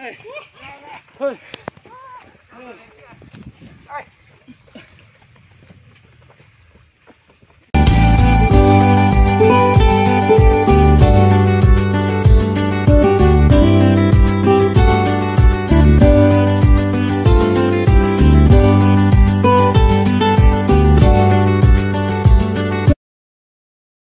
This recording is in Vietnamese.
Hey.